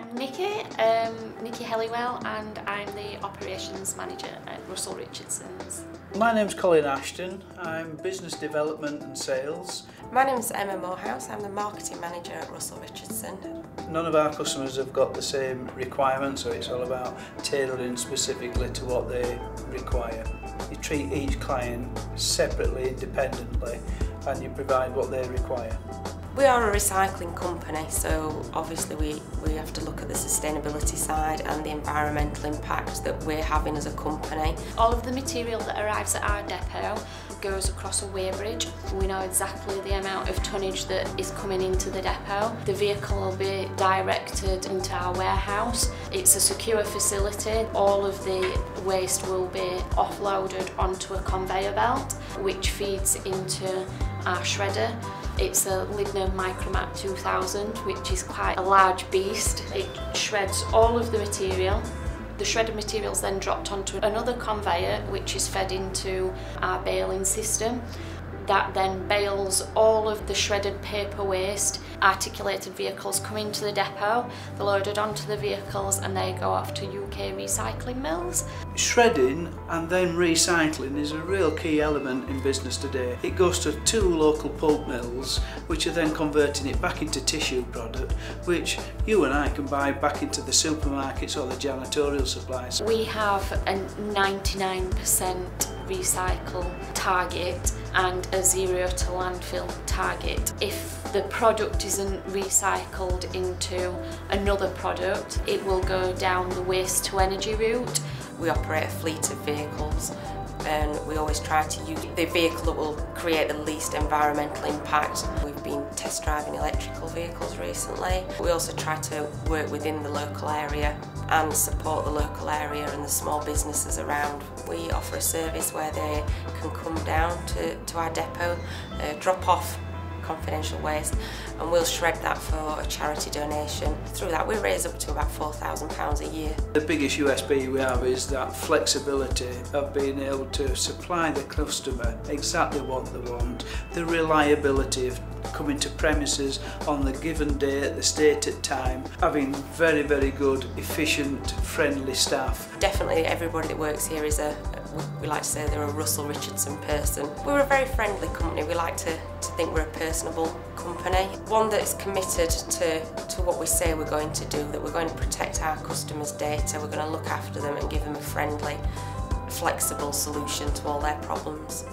I'm Nikki, um, Nikki Helliwell, and I'm the Operations Manager at Russell Richardson's. My name's Colin Ashton, I'm Business Development and Sales. My name's Emma Morehouse, I'm the Marketing Manager at Russell Richardson. None of our customers have got the same requirements, so it's all about tailoring specifically to what they require. You treat each client separately, independently, and you provide what they require. We are a recycling company, so obviously we, we have to look at the sustainability side and the environmental impact that we're having as a company. All of the material that arrives at our depot goes across a weighbridge. We know exactly the amount of tonnage that is coming into the depot. The vehicle will be directed into our warehouse. It's a secure facility. All of the waste will be offloaded onto a conveyor belt which feeds into our shredder. It's a Lindner Micromat 2000 which is quite a large beast. It shreds all of the material the shredded material is then dropped onto another conveyor which is fed into our baling system that then bales all of the shredded paper waste. Articulated vehicles come into the depot, they're loaded onto the vehicles and they go off to UK recycling mills. Shredding and then recycling is a real key element in business today. It goes to two local pulp mills which are then converting it back into tissue product which you and I can buy back into the supermarkets or the janitorial supplies. We have a 99% recycle target and a zero to landfill target. If the product isn't recycled into another product, it will go down the waste to energy route. We operate a fleet of vehicles and we always try to use the vehicle that will create the least environmental impact. We've been test driving electrical vehicles recently. We also try to work within the local area and support the local area and the small businesses around. We offer a service where they can come down to, to our depot, uh, drop off confidential waste and we'll shred that for a charity donation. Through that we raise up to about £4,000 a year. The biggest USP we have is that flexibility of being able to supply the customer exactly what they want, the reliability of coming to premises on the given day at the stated time, having very very good, efficient, friendly staff. Definitely everybody that works here is a, we like to say they're a Russell Richardson person. We're a very friendly company, we like to, to think we're a personable company. One that's committed to, to what we say we're going to do, that we're going to protect our customers' data, we're going to look after them and give them a friendly, flexible solution to all their problems.